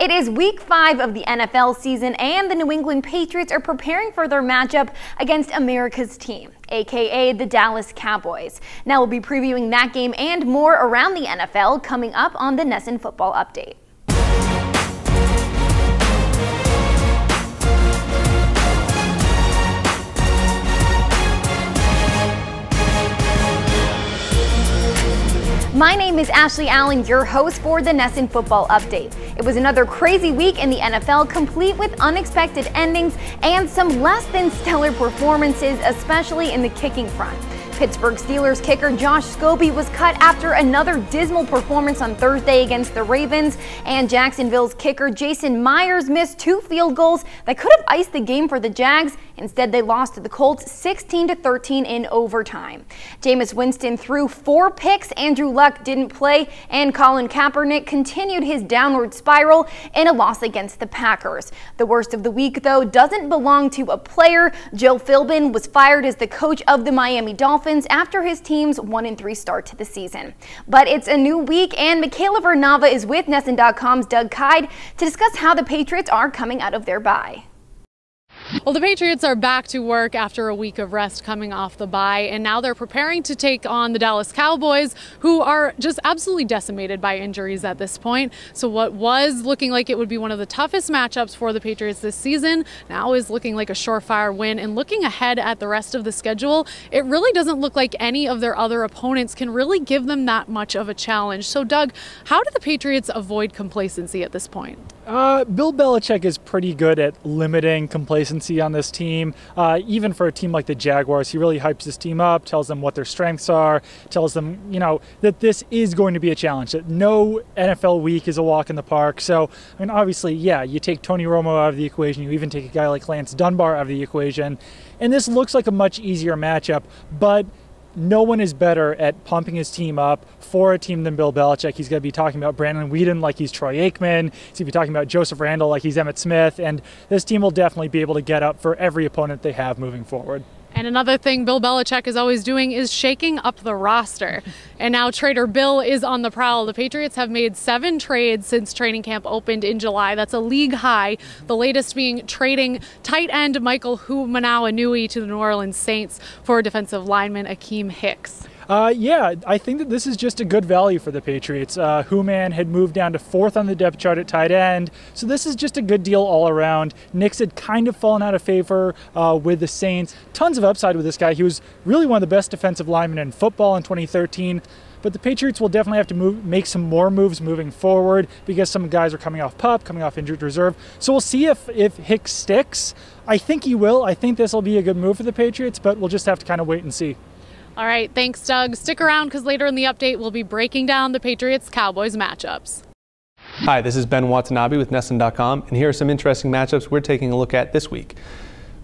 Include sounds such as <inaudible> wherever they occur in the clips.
It is week five of the NFL season, and the New England Patriots are preparing for their matchup against America's team, aka the Dallas Cowboys. Now we'll be previewing that game and more around the NFL coming up on the NESN Football Update. My name is Ashley Allen, your host for the NESN Football Update. It was another crazy week in the NFL, complete with unexpected endings and some less than stellar performances, especially in the kicking front. Pittsburgh Steelers kicker Josh Scobee was cut after another dismal performance on Thursday against the Ravens, and Jacksonville's kicker Jason Myers missed two field goals that could have iced the game for the Jags. Instead, they lost to the Colts 16 to 13 in overtime. Jameis Winston threw four picks, Andrew Luck didn't play, and Colin Kaepernick continued his downward spiral in a loss against the Packers. The worst of the week, though, doesn't belong to a player. Joe Philbin was fired as the coach of the Miami Dolphins after his team's 1-3 start to the season. But it's a new week, and Michaela Vernava is with NESN.com's Doug Kyed to discuss how the Patriots are coming out of their bye. Well, the Patriots are back to work after a week of rest coming off the bye, and now they're preparing to take on the Dallas Cowboys, who are just absolutely decimated by injuries at this point. So, what was looking like it would be one of the toughest matchups for the Patriots this season now is looking like a surefire win. And looking ahead at the rest of the schedule, it really doesn't look like any of their other opponents can really give them that much of a challenge. So, Doug, how do the Patriots avoid complacency at this point? Uh, Bill Belichick is pretty good at limiting complacency on this team. Uh, even for a team like the Jaguars, he really hypes his team up, tells them what their strengths are, tells them, you know, that this is going to be a challenge, that no NFL week is a walk in the park. So, I mean, obviously, yeah, you take Tony Romo out of the equation, you even take a guy like Lance Dunbar out of the equation, and this looks like a much easier matchup, but no one is better at pumping his team up for a team than Bill Belichick. He's going to be talking about Brandon Weeden like he's Troy Aikman. He's going to be talking about Joseph Randle like he's Emmitt Smith. And this team will definitely be able to get up for every opponent they have moving forward. And another thing Bill Belichick is always doing is shaking up the roster. And now Trader Bill is on the prowl. The Patriots have made seven trades since training camp opened in July. That's a league high. The latest being trading tight end Michael Hoomanawanui to the New Orleans Saints for defensive lineman Akiem Hicks. Uh, yeah, I think that this is just a good value for the Patriots. Uh, Hooman had moved down to fourth on the depth chart at tight end, so this is just a good deal all around. Hicks had kind of fallen out of favor uh, with the Saints. Tons of upside with this guy. He was really one of the best defensive linemen in football in 2013 but the Patriots will definitely have to move, make some more moves moving forward because some guys are coming off pup, coming off injured reserve. So we'll see if if Hicks sticks. I think he will. I think this will be a good move for the Patriots, but we'll just have to kind of wait and see. All right, thanks, Doug. Stick around because later in the update, we'll be breaking down the Patriots Cowboys matchups. Hi, this is Ben Watanabe with NESN.com, and here are some interesting matchups we're taking a look at this week.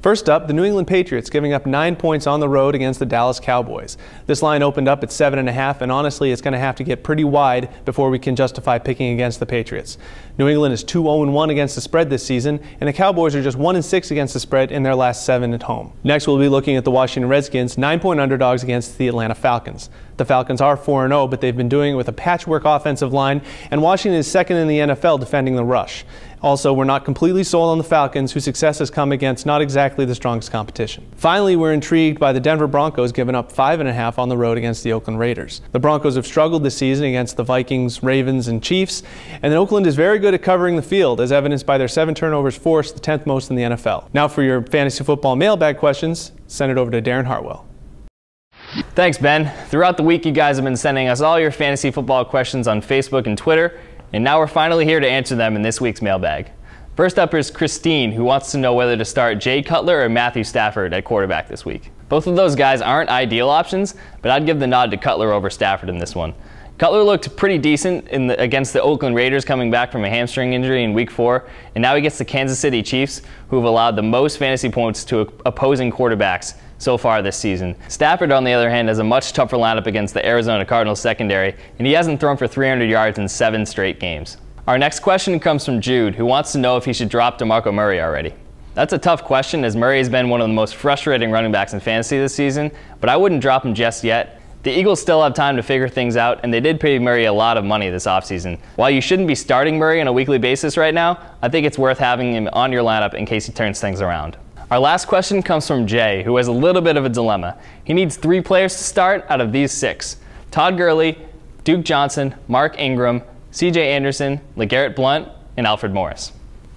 First up, the New England Patriots giving up nine points on the road against the Dallas Cowboys. This line opened up at seven and a half, and honestly, it's going to have to get pretty wide before we can justify picking against the Patriots. New England is 2-0-1 against the spread this season, and the Cowboys are just 1-6 against the spread in their last seven at home. Next, we'll be looking at the Washington Redskins, nine-point underdogs against the Atlanta Falcons. The Falcons are 4 0, but they've been doing it with a patchwork offensive line, and Washington is second in the NFL defending the rush. Also, we're not completely sold on the Falcons, whose success has come against not exactly the strongest competition. Finally, we're intrigued by the Denver Broncos giving up 5.5 on the road against the Oakland Raiders. The Broncos have struggled this season against the Vikings, Ravens, and Chiefs, and Oakland is very good at covering the field, as evidenced by their seven turnovers forced, the 10th most in the NFL. Now, for your fantasy football mailbag questions, send it over to Darren Hartwell. Thanks, Ben. Throughout the week, you guys have been sending us all your fantasy football questions on Facebook and Twitter, and now we're finally here to answer them in this week's mailbag. First up is Christine, who wants to know whether to start Jay Cutler or Matthew Stafford at quarterback this week. Both of those guys aren't ideal options, but I'd give the nod to Cutler over Stafford in this one. Cutler looked pretty decent the, against the Oakland Raiders coming back from a hamstring injury in week four, and now he gets the Kansas City Chiefs, who have allowed the most fantasy points to opposing quarterbacks so far this season. Stafford, on the other hand, has a much tougher lineup against the Arizona Cardinals secondary, and he hasn't thrown for 300 yards in seven straight games. Our next question comes from Jude, who wants to know if he should drop DeMarco Murray already. That's a tough question, as Murray has been one of the most frustrating running backs in fantasy this season, but I wouldn't drop him just yet. The Eagles still have time to figure things out, and they did pay Murray a lot of money this offseason. While you shouldn't be starting Murray on a weekly basis right now, I think it's worth having him on your lineup in case he turns things around. Our last question comes from Jay, who has a little bit of a dilemma. He needs three players to start out of these six Todd Gurley, Duke Johnson, Mark Ingram, CJ Anderson, LeGarrette Blount, and Alfred Morris.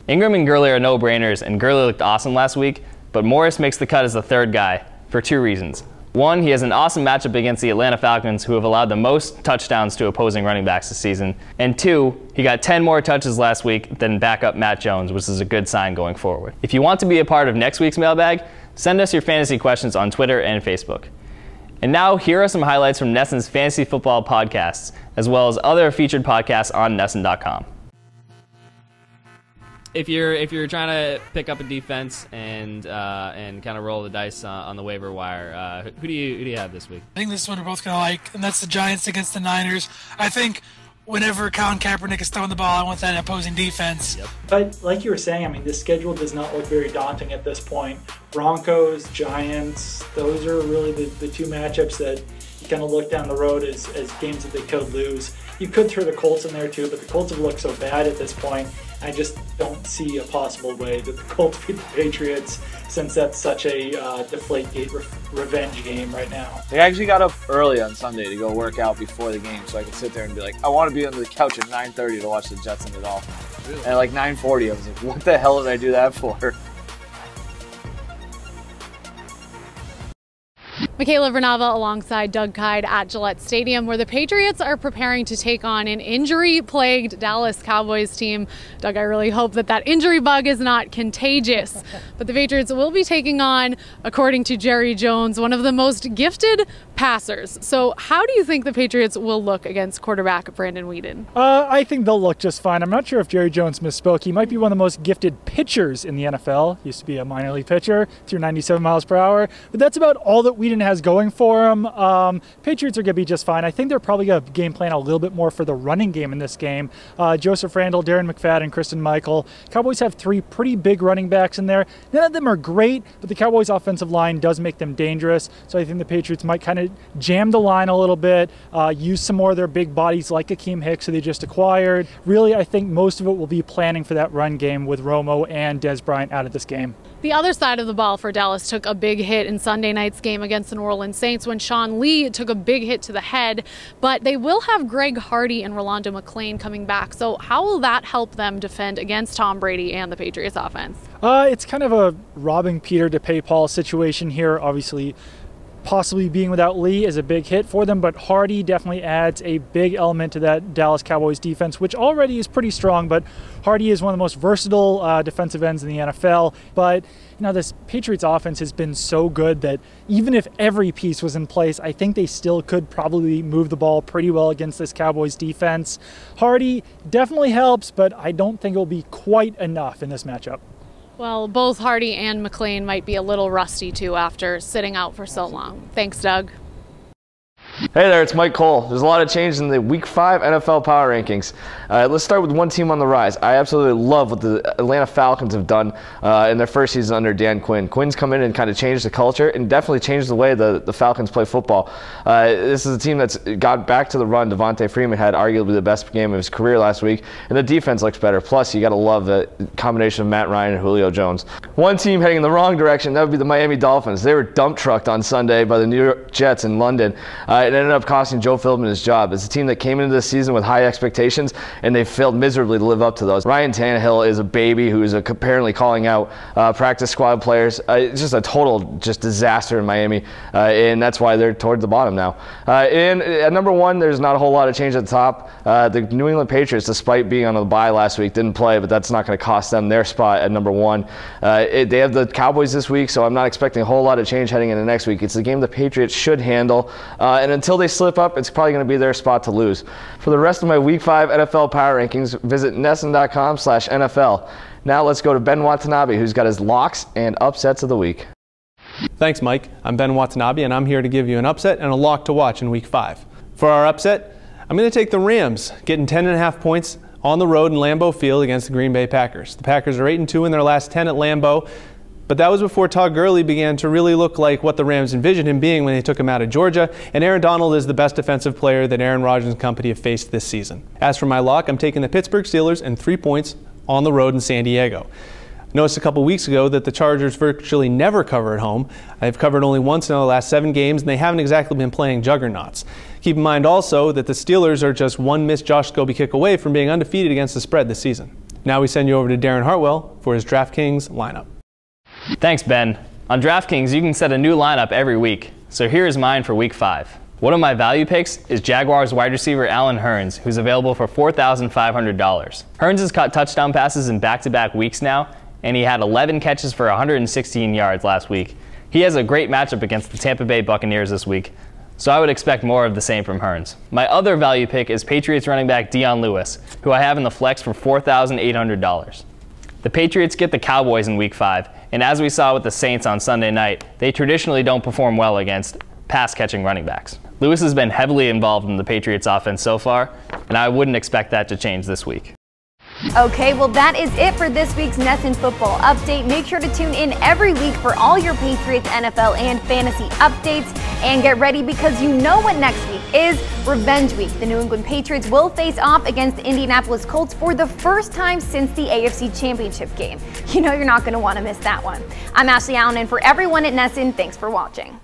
Ingram and Gurley are no brainers, and Gurley looked awesome last week, but Morris makes the cut as the third guy for two reasons. One, he has an awesome matchup against the Atlanta Falcons, who have allowed the most touchdowns to opposing running backs this season. And two, he got 10 more touches last week than backup Matt Jones, which is a good sign going forward. If you want to be a part of next week's mailbag, send us your fantasy questions on Twitter and Facebook. And now, here are some highlights from NESN's fantasy football podcasts, as well as other featured podcasts on NESN.com if you're if you're trying to pick up a defense and uh, and kind of roll the dice uh, on the waiver wire, uh, who do you who do you have this week? I think this one we're both gonna like, and that's the Giants against the Niners. I think whenever Colin Kaepernick is throwing the ball, I want that opposing defense. Yep. But like you were saying, I mean, this schedule does not look very daunting at this point. Broncos, Giants, those are really the, the two matchups that you kind of look down the road as, as games that they could lose. You could throw the Colts in there too, but the Colts have looked so bad at this point I just don't see a possible way that the Colts beat the Patriots since that's such a uh, deflate-gate re- revenge game right now. They actually got up early on Sunday to go work out before the game, so I could sit there and be like, I want to be on the couch at 9:30 to watch the Jets and the Dolphins. Really? And at like 9:40, I was like, what the hell did I do that for? <laughs> Michaela Vernava alongside Doug Kyed at Gillette Stadium, where the Patriots are preparing to take on an injury plagued Dallas Cowboys team. Doug, I really hope that that injury bug is not contagious. <laughs> But the Patriots will be taking on, according to Jerry Jones, one of the most gifted passers. So, how do you think the Patriots will look against quarterback Brandon Weeden? Uh, I think they'll look just fine. I'm not sure if Jerry Jones misspoke. He might be one of the most gifted pitchers in the NFL. Used to be a minor league pitcher, threw 97 miles per hour. But that's about all that Weeden has going for him. Um, Patriots are going to be just fine. I think they're probably going to game plan a little bit more for the running game in this game. Uh, Joseph Randle, Darren McFadden, Christine Michael. Cowboys have three pretty big running backs in there. None of them are great, but the Cowboys' offensive line does make them dangerous. So I think the Patriots might kind of jam the line a little bit, uh, use some more of their big bodies like Akiem Hicks, who they just acquired. Really, I think most of it will be planning for that run game with Romo and Dez Bryant out of this game. The other side of the ball for Dallas took a big hit in Sunday night's game against the New Orleans Saints when Sean Lee took a big hit to the head, but they will have Greg Hardy and Rolando McClain coming back. So, how will that help them defend against Tom Brady and the Patriots offense? Uh, it's kind of a robbing Peter to pay Paul situation here. Obviously, possibly being without Lee is a big hit for them, but Hardy definitely adds a big element to that Dallas Cowboys defense, which already is pretty strong. But Hardy is one of the most versatile uh, defensive ends in the NFL. But you know, this Patriots offense has been so good that even if every piece was in place, I think they still could probably move the ball pretty well against this Cowboys defense. Hardy definitely helps, but I don't think it will be quite enough in this matchup. Well, both Hardy and McClain might be a little rusty too after sitting out for so long. Thanks, Doug. Hey there, it's Mike Cole. There's a lot of change in the Week 5 NFL Power Rankings. Uh, let's start with one team on the rise. I absolutely love what the Atlanta Falcons have done uh, in their first season under Dan Quinn. Quinn's come in and kind of changed the culture and definitely changed the way the, the Falcons play football. Uh, this is a team that's got back to the run. Devonta Freeman had arguably the best game of his career last week, and the defense looks better. Plus, you got to love the combination of Matt Ryan and Julio Jones. One team heading in the wrong direction, that would be the Miami Dolphins. They were dump trucked on Sunday by the New York Jets in London. Uh, it ended up costing Joe Philbin his job. It's a team that came into the season with high expectations, and they failed miserably to live up to those. Ryan Tannehill is a baby who is apparently calling out uh, practice squad players. Uh, it's just a total just disaster in Miami, uh, and that's why they're toward the bottom now. Uh, and at number one, there's not a whole lot of change at the top. Uh, the New England Patriots, despite being on the bye last week, didn't play, but that's not going to cost them their spot at number one. Uh, it, they have the Cowboys this week, so I'm not expecting a whole lot of change heading into next week. It's a game the Patriots should handle, and until they slip up, it's probably going to be their spot to lose. For the rest of my Week 5 NFL Power Rankings, visit NESN.com slash NFL. Now let's go to Ben Watanabe, who's got his locks and upsets of the week. Thanks, Mike. I'm Ben Watanabe, and I'm here to give you an upset and a lock to watch in Week 5. For our upset, I'm going to take the Rams, getting 10.5 points on the road in Lambeau Field against the Green Bay Packers. The Packers are 8 2 in their last 10 at Lambeau. But that was before Todd Gurley began to really look like what the Rams envisioned him being when they took him out of Georgia, and Aaron Donald is the best defensive player that Aaron Rodgers and company have faced this season. As for my lock, I'm taking the Pittsburgh Steelers and three points on the road in San Diego. Noticed a couple weeks ago that the Chargers virtually never cover at home. They've covered only once in the last seven games, and they haven't exactly been playing juggernauts. Keep in mind also that the Steelers are just one missed Josh Scobee kick away from being undefeated against the spread this season. Now we send you over to Darren Hartwell for his DraftKings lineup. Thanks, Ben. On DraftKings, you can set a new lineup every week. So here is mine for week five. One of my value picks is Jaguars wide receiver Allen Hurns, who's available for $4,500. Hurns has caught touchdown passes in back to back weeks now, and he had 11 catches for 116 yards last week. He has a great matchup against the Tampa Bay Buccaneers this week, so I would expect more of the same from Hurns. My other value pick is Patriots running back Dion Lewis, who I have in the flex for $4,800. The Patriots get the Cowboys in week five, and as we saw with the Saints on Sunday night, they traditionally don't perform well against pass catching running backs. Lewis has been heavily involved in the Patriots offense so far, and I wouldn't expect that to change this week. Okay, well, that is it for this week's NESN Football Update. Make sure to tune in every week for all your Patriots, NFL, and fantasy updates. And get ready because you know what next week is Revenge Week. The New England Patriots will face off against the Indianapolis Colts for the first time since the AFC Championship game. You know you're not going to want to miss that one. I'm Ashley Allen, and for everyone at NESN, thanks for watching.